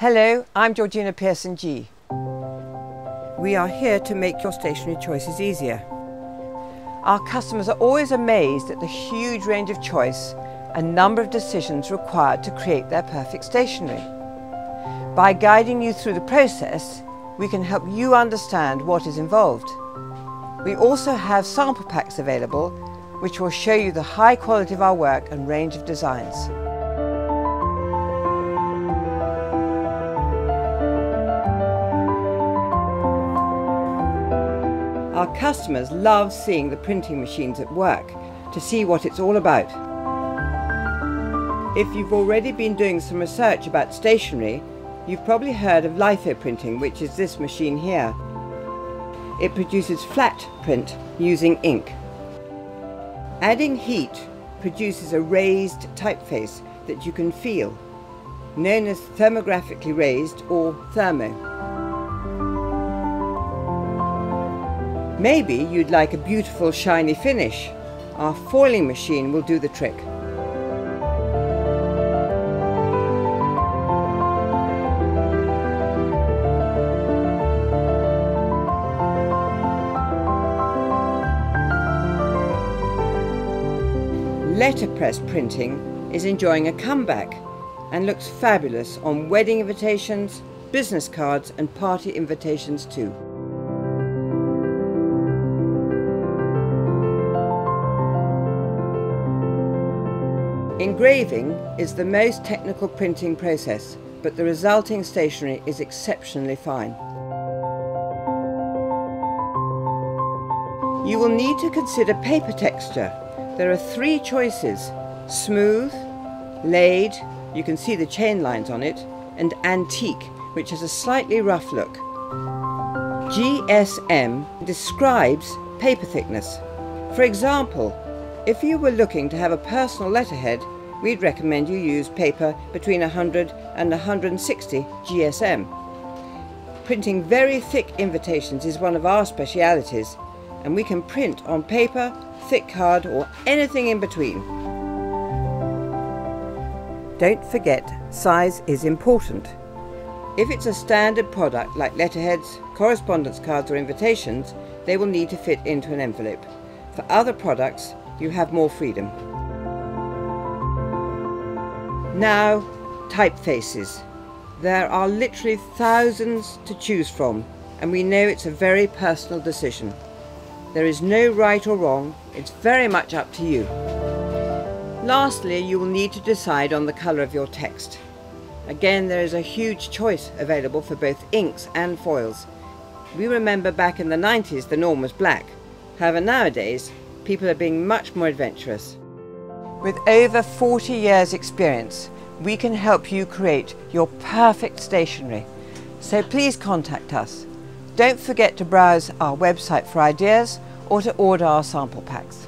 Hello, I'm Georgina Pearson Gee. We are here to make your stationery choices easier. Our customers are always amazed at the huge range of choice and number of decisions required to create their perfect stationery. By guiding you through the process, we can help you understand what is involved. We also have sample packs available which will show you the high quality of our work and range of designs. Our customers love seeing the printing machines at work to see what it's all about. If you've already been doing some research about stationery, you've probably heard of litho printing, which is this machine here. It produces flat print using ink. Adding heat produces a raised typeface that you can feel, known as thermographically raised or thermo. Maybe you'd like a beautiful shiny finish. Our foiling machine will do the trick. Letterpress printing is enjoying a comeback and looks fabulous on wedding invitations, business cards and party invitations too. Engraving is the most technical printing process, but the resulting stationery is exceptionally fine. You will need to consider paper texture. There are three choices, smooth, laid, you can see the chain lines on it, and antique, which has a slightly rough look. GSM describes paper thickness. For example, if you were looking to have a personal letterhead, we'd recommend you use paper between 100 and 160 GSM. Printing very thick invitations is one of our specialities, and we can print on paper, thick card, or anything in between. Don't forget, size is important. If it's a standard product like letterheads, correspondence cards, or invitations, they will need to fit into an envelope. For other products, you have more freedom. Now, typefaces. There are literally thousands to choose from, and we know it's a very personal decision. There is no right or wrong, it's very much up to you. Lastly, you will need to decide on the colour of your text. Again, there is a huge choice available for both inks and foils. We remember back in the 90s the norm was black. However, nowadays, people are being much more adventurous. With over 40 years experience, we can help you create your perfect stationery. So please contact us. Don't forget to browse our website for ideas or to order our sample packs.